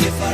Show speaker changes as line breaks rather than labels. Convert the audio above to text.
if I